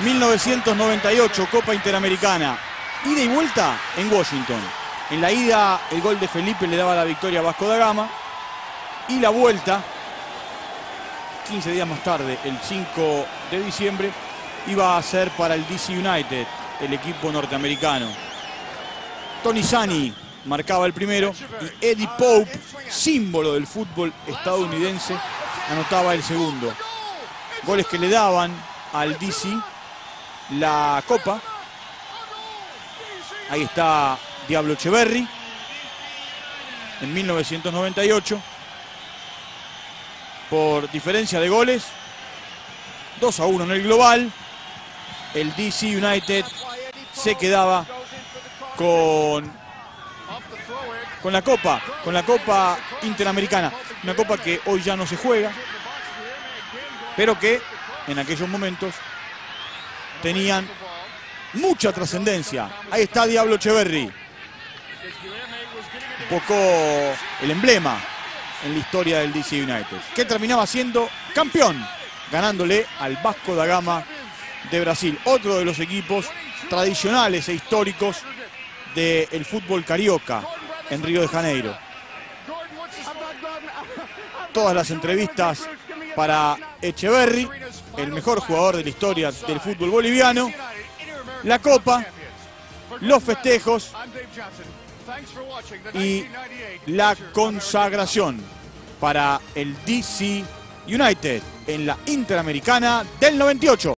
1998, Copa Interamericana. Ida y vuelta en Washington. En la ida, el gol de Felipe le daba la victoria a Vasco da Gama. Y la vuelta, 15 días más tarde, el 5 de diciembre, iba a ser para el DC United, el equipo norteamericano. Tony Sani marcaba el primero y Eddie Pope, símbolo del fútbol estadounidense, anotaba el segundo. Goles que le daban al DC la copa. Ahí está Diablo Echeverry en 1998. Por diferencia de goles, 2 a 1 en el global. El DC United se quedaba con, con la Copa, con la Copa Interamericana. Una Copa que hoy ya no se juega, pero que en aquellos momentos tenían mucha trascendencia. Ahí está Diablo Echeverry. Un poco el emblema en la historia del DC United, que terminaba siendo campeón, ganándole al Vasco da Gama de Brasil, otro de los equipos tradicionales e históricos del fútbol carioca en Río de Janeiro. Todas las entrevistas para Echeverry, el mejor jugador de la historia del fútbol boliviano, la copa, los festejos y la consagración para el DC United en la Interamericana del 98.